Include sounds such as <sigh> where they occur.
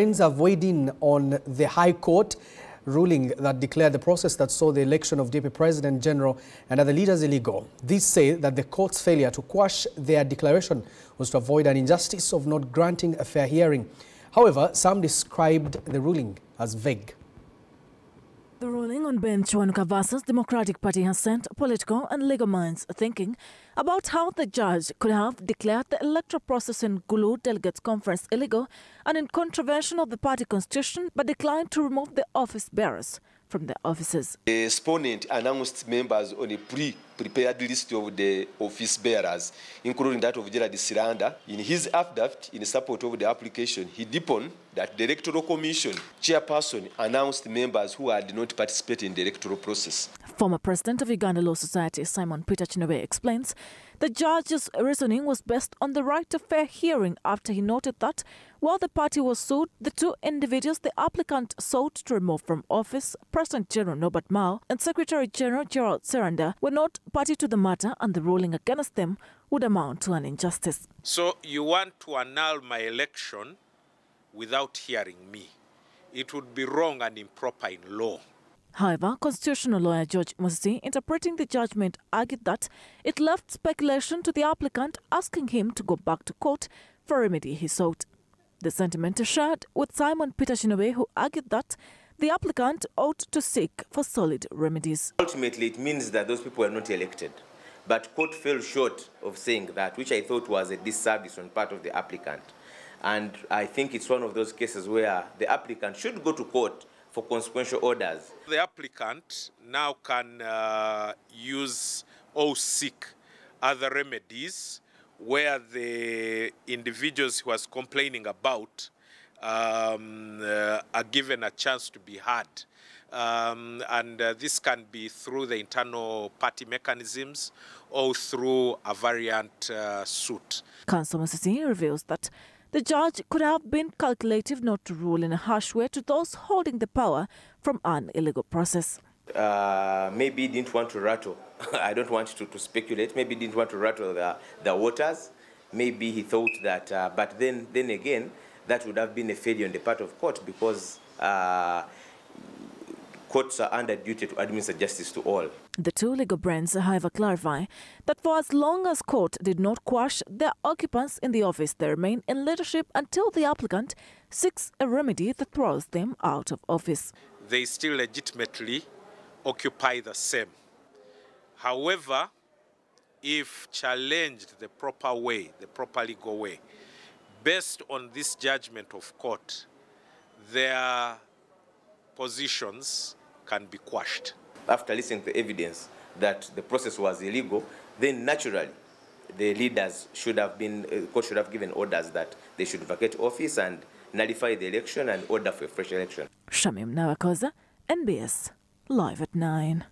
have weighed in on the High Court ruling that declared the process that saw the election of Deputy President General and other leaders illegal. These say that the court's failure to quash their declaration was to avoid an injustice of not granting a fair hearing. However, some described the ruling as vague. The ruling on bench Wanuka versus Democratic Party has sent political and legal minds thinking about how the judge could have declared the electoral process in Gulu Delegates Conference illegal and in contravention of the party constitution but declined to remove the office bearers from the offices. The exponent announced members on a pre-prepared list of the office bearers, including that of Gerald Siranda. In his affidavit in support of the application, he deponed that the Electoral Commission chairperson announced members who had not participated in the electoral process. Former president of Uganda Law Society, Simon Peter Kinobe, explains the judge's reasoning was based on the right to fair hearing after he noted that while the party was sued, the two individuals the applicant sought to remove from office, President General Norbert Mao and Secretary General Gerald Siranda, were not party to the matter and the ruling against them would amount to an injustice. So you want to annul my election without hearing me. It would be wrong and improper in law. However, constitutional lawyer George Musisi, interpreting the judgment, argued that it left speculation to the applicant, asking him to go back to court for remedy he sought. The sentiment is shared with Simon Peter Kinobe, who argued that the applicant ought to seek for solid remedies. Ultimately, it means that those people were not elected. But court fell short of saying that, which I thought was a disservice on part of the applicant. And I think it's one of those cases where the applicant should go to court for consequential orders. The applicant now can uh, use or seek other remedies where the individuals who was complaining about um, uh, are given a chance to be heard. Um, and uh, this can be through the internal party mechanisms or through a variant uh, suit. Counsel Musisi reveals that the judge could have been calculative not to rule in a harsh way to those holding the power from an illegal process. Uh, maybe didn't want to rattle. <laughs> I don't want to, to speculate. Maybe didn't want to rattle the, the waters. Maybe he thought that, uh, but then, then again, that would have been a failure on the part of court because uh, courts are under duty to administer justice to all. The two legal brands, however, clarify that for as long as court did not quash their occupants in the office, they remain in leadership until the applicant seeks a remedy that throws them out of office. They still legitimately occupy the same. However, if challenged the proper way, the proper legal way, based on this judgment of court, their positions can be quashed. After listening to evidence that the process was illegal, then naturally the leaders should have been, uh, court should have given orders that they should vacate office and nullify the election and order for a fresh election. Shamim Nabakooza, NBS, live at 9.